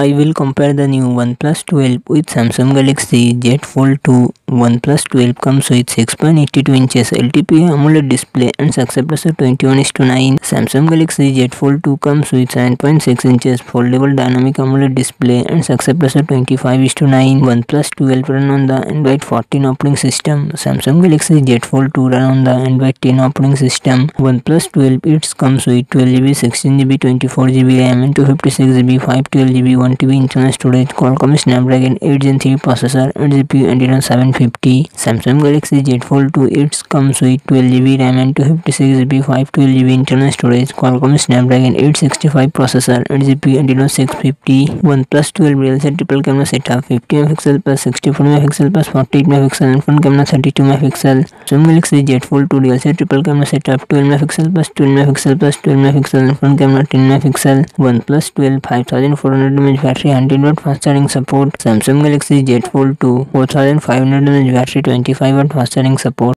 I will compare the new OnePlus 12 with Samsung Galaxy Z Fold 2. OnePlus 12 comes with 6.82 inches LTP AMOLED display and success ratio 21:9. Samsung Galaxy Z Fold 2 comes with 7.6 inches foldable dynamic AMOLED display and success ratio 25:9. OnePlus 12 run on the Android 14 operating system. Samsung Galaxy Z Fold 2 run on the Android 10 operating system. OnePlus 12 it comes with 12GB, 16GB, 24GB RAM and 256GB, 512GB 1TB internal storage, Qualcomm Snapdragon 8 Gen 3 processor and GPU Adreno 750. Samsung Galaxy Z Fold 2 it comes with 12GB RAM and 256GB, 512GB internal storage, Qualcomm Snapdragon 865 processor and GPU Adreno 650. OnePlus 12 real set triple camera setup 50 MP plus 64 MP plus 48 MP and front camera 32 MP. Samsung Galaxy Z Fold 2 real set triple camera setup 12 MP plus 12 MP plus 12 MP and front camera 10 MP. OnePlus 12 5400 mAh battery 100 watt fast charging support Samsung Galaxy Z Fold 2 4500 mAh battery 25 watt fast charging support